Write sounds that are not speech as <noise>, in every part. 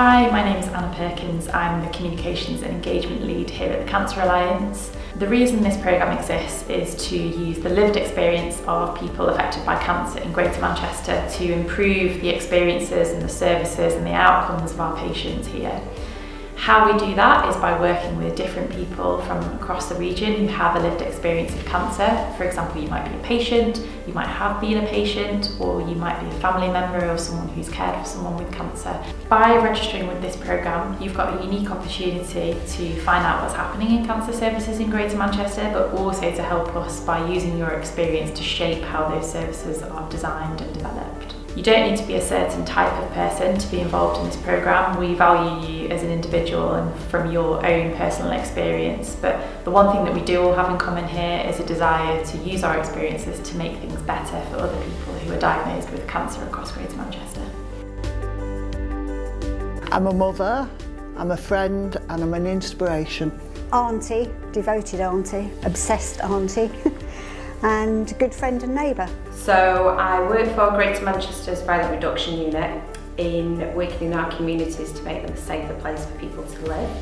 Hi, my name is Anna Perkins. I'm the Communications and Engagement Lead here at the Cancer Alliance. The reason this programme exists is to use the lived experience of people affected by cancer in Greater Manchester to improve the experiences and the services and the outcomes of our patients here. How we do that is by working with different people from across the region who have a lived experience of cancer. For example, you might be a patient, you might have been a patient, or you might be a family member or someone who's cared for someone with cancer. By registering with this programme, you've got a unique opportunity to find out what's happening in cancer services in Greater Manchester, but also to help us by using your experience to shape how those services are designed and developed. You don't need to be a certain type of person to be involved in this programme. We value you as an individual and from your own personal experience. But the one thing that we do all have in common here is a desire to use our experiences to make things better for other people who are diagnosed with cancer across Greater Manchester. I'm a mother, I'm a friend and I'm an inspiration. Auntie, devoted auntie, obsessed auntie. <laughs> and good friend and neighbour. So I work for Greater Manchester's Violence Reduction Unit in working in our communities to make them a safer place for people to live.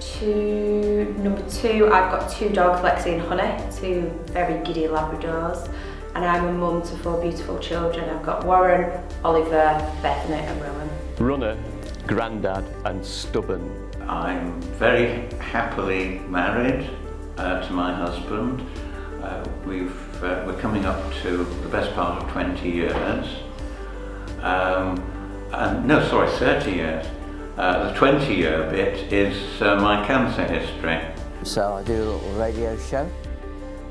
To number two, I've got two dogs, Lexi and Honey, two very giddy Labradors, and I'm a mum to four beautiful children. I've got Warren, Oliver, Bethany and Rowan. Runner, granddad and stubborn. I'm very happily married uh, to my husband. Uh, we've, uh, we're coming up to the best part of 20 years. Um, and, no, sorry, 30 years. Uh, the 20 year bit is uh, my cancer history. So I do a little radio show,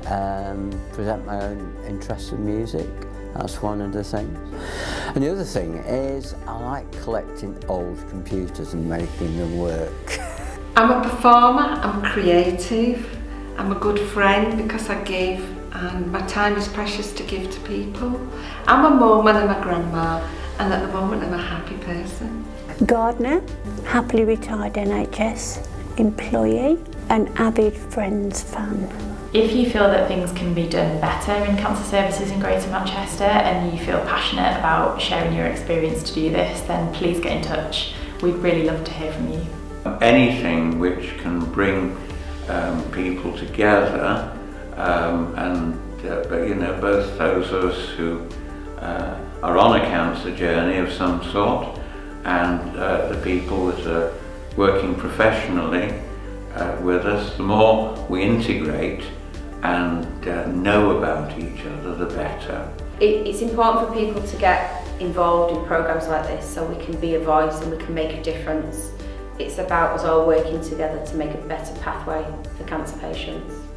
um, present my own interest in music. That's one of the things. And the other thing is I like collecting old computers and making them work. <laughs> I'm a performer, I'm creative, I'm a good friend because I give and my time is precious to give to people. I'm a mum and I'm a grandma and at the moment I'm a happy person. Gardener, happily retired NHS employee and avid Friends fan. If you feel that things can be done better in cancer services in Greater Manchester and you feel passionate about sharing your experience to do this, then please get in touch. We'd really love to hear from you. Anything which can bring um, people together um, and uh, but you know both those of us who uh, are on a cancer journey of some sort and uh, the people that are working professionally uh, with us, the more we integrate and uh, know about each other, the better. It, it's important for people to get involved in programs like this so we can be a voice and we can make a difference. It's about us all working together to make a better pathway for cancer patients.